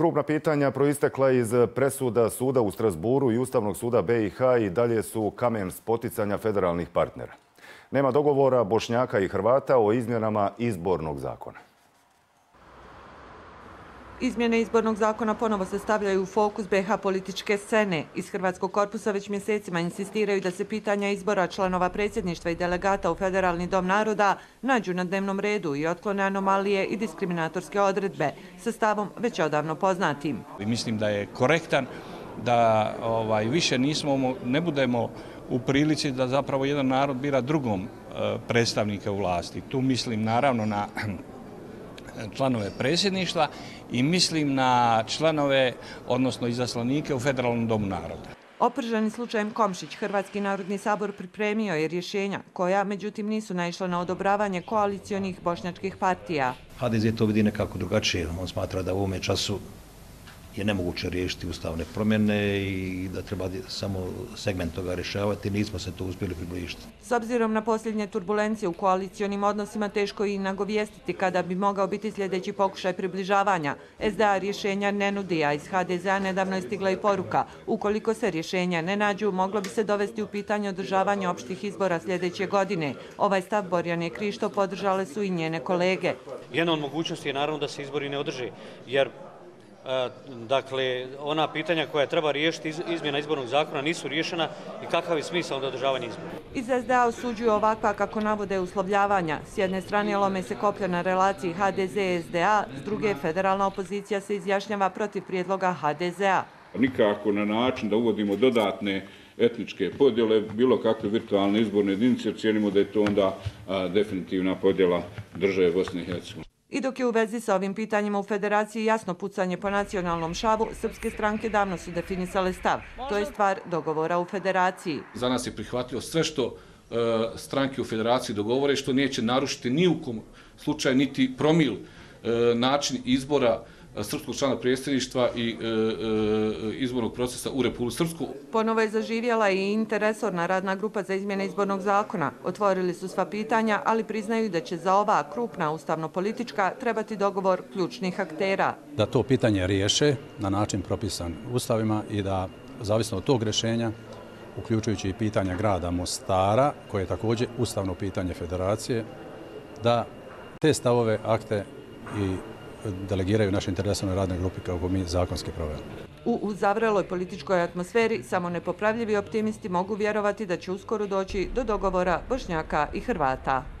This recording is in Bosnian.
Krupna pitanja proistekla iz presuda suda u Strasburu i Ustavnog suda BiH i dalje su kamen spoticanja federalnih partnera. Nema dogovora Bošnjaka i Hrvata o izmjenama izbornog zakona. Izmjene izbornog zakona ponovo se stavljaju u fokus BH političke scene. Iz Hrvatskog korpusa već mjesecima insistiraju da se pitanja izbora članova predsjedništva i delegata u Federalni dom naroda nađu na dnevnom redu i otklone anomalije i diskriminatorske odredbe sa stavom već odavno poznatim. Mislim da je korektan da ovaj, više nismo, ne budemo u prilici da zapravo jedan narod bira drugom eh, predstavnika predstavnike u vlasti. Tu mislim naravno na članove predsjedništva i mislim na članove, odnosno izaslanike u Federalnom domu naroda. Opržani slučajem Komšić, Hrvatski narodni sabor pripremio je rješenja koja, međutim, nisu naišla na odobravanje koalicijonih bošnjačkih partija. HDZ to vidi nekako drugačije. On smatra da u ovome času je nemoguće riješiti ustavne promjene i da treba samo segment toga rješavati. Nismo se to uspjeli približiti. S obzirom na posljednje turbulencije u koalicijonim odnosima, teško i nagovijestiti kada bi mogao biti sljedeći pokušaj približavanja. SDA rješenja ne nudi, a iz HDZ-a nedavno je stigla i poruka. Ukoliko se rješenja ne nađu, moglo bi se dovesti u pitanje održavanja opštih izbora sljedeće godine. Ovaj stav Borjane Krišto podržale su i njene kolege. Jedna od mogućnosti je naravno da se izbori ne održe, jer dakle, ona pitanja koja treba riješiti izmjena izbornog zakona nisu riješena i kakav je smisao onda održavanja izbora. Iz SDA osuđuju ovakva kako navode uslovljavanja. S jedne strane lome se koplja na relaciji HDZ-SDA, s druge federalna opozicija se izjašnjava protiv prijedloga HDZ-a. Nikako na način da uvodimo dodatne etničke podjele, bilo kakve virtualne izborne jedinice, jer cijenimo da je to onda definitivna podjela države Bosne i Hercegovine. I dok je u vezi sa ovim pitanjima u federaciji jasno pucanje po nacionalnom šavu, srpske stranke davno su definisale stav. To je stvar dogovora u federaciji. Za nas je prihvatilo sve što e, stranke u federaciji dogovore, što neće narušiti ni u kom slučaju niti promil e, način izbora srpskog člana predsjedništva i e, e, izbornog procesa u Republiku Srpsku. Ponovo je zaživjela i interesorna radna grupa za izmjene izbornog zakona. Otvorili su sva pitanja, ali priznaju da će za ova krupna ustavno-politička trebati dogovor ključnih aktera. Da to pitanje riješe na način propisan ustavima i da, zavisno od tog rešenja, uključujući i pitanja grada Mostara, koje je također ustavno pitanje federacije, da te stavove, akte i delegiraju naše interesovne radne grupe kao mi zakonske proveli. U, uzavreloj političkoj atmosferi samo nepopravljivi optimisti mogu vjerovati da će uskoro doći do dogovora Bošnjaka i Hrvata.